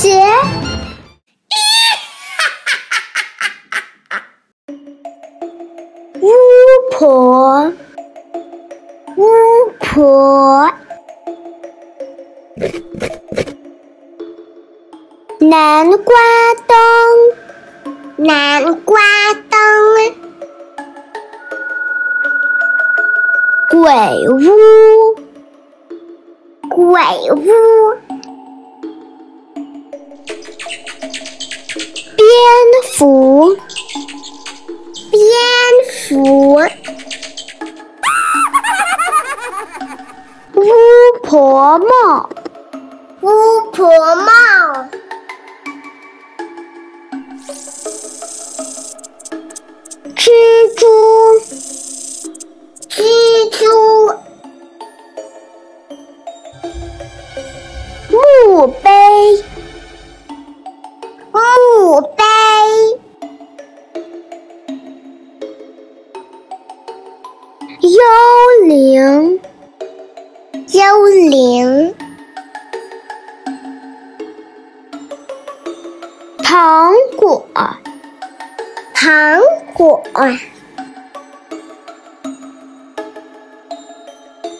节。巫婆，巫婆，南瓜灯，南瓜灯，鬼屋，鬼屋， 蝙蝠。蝙蝠，巫婆帽，巫婆帽，蜘蛛，蜘蛛，墓碑，墓碑。幽灵，幽灵，糖果，糖果，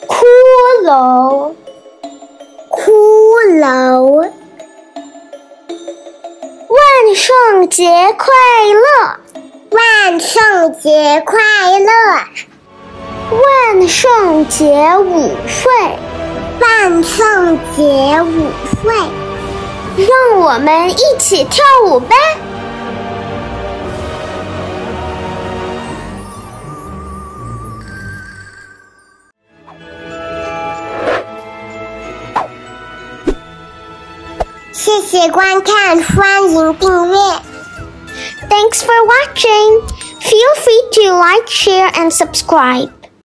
骷髅，骷髅，万圣节快乐，万圣节快乐。万圣节舞会，万圣节舞会，让我们一起跳舞呗！谢谢观看，欢迎订阅。Thanks for watching. Feel free to like, share, and subscribe.